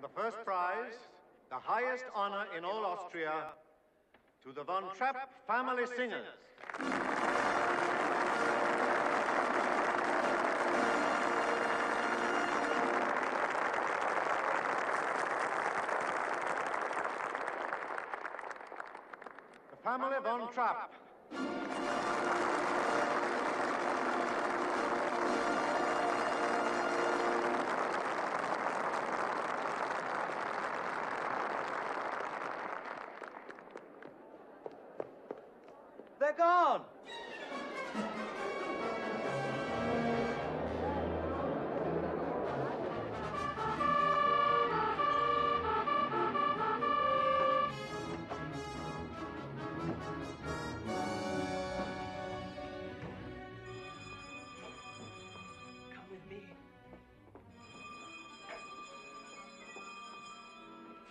the first prize, the highest honor in all Austria, to the Von Trapp family singers. The family Von Trapp. They're gone. Come with me.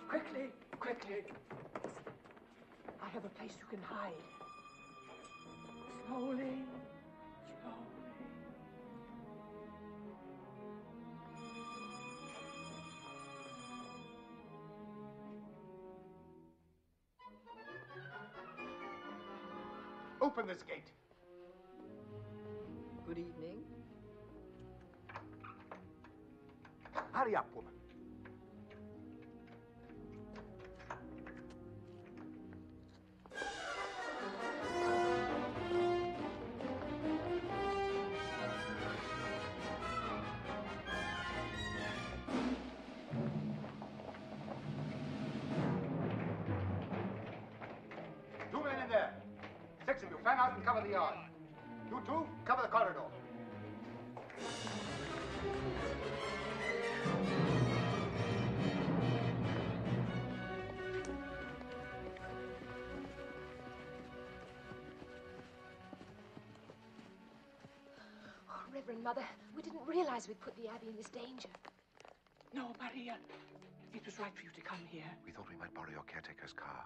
Quickly, quickly. I have a place you can hide. Open this gate. Good evening. Hurry up, woman. You, fan out and cover the yard. You two, cover the corridor. Oh, Reverend Mother, we didn't realize we'd put the Abbey in this danger. No, Maria. It was right for you to come here. We thought we might borrow your caretaker's car.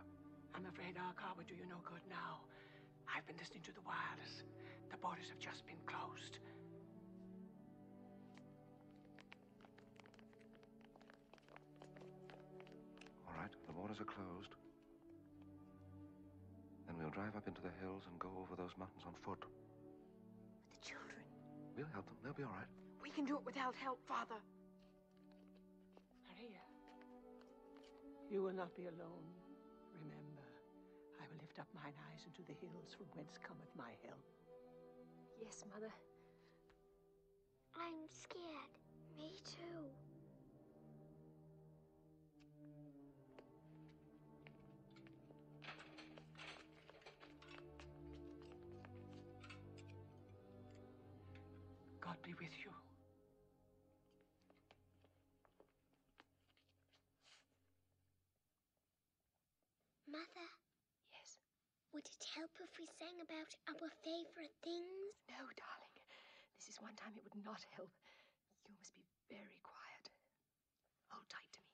I'm afraid our car would do you no good now. I've been listening to the wireless. The borders have just been closed. All right, the borders are closed. Then we'll drive up into the hills and go over those mountains on foot. But The children. We'll help them. They'll be all right. We can do it without help, Father. Maria, you will not be alone. Remember, I will lift up mine eyes into the hills from whence cometh my help. Yes, Mother. I'm scared. Me too. God be with you. Mother, Yes. Would it help if we sang about our favorite things? No, darling. This is one time it would not help. You must be very quiet. Hold tight to me.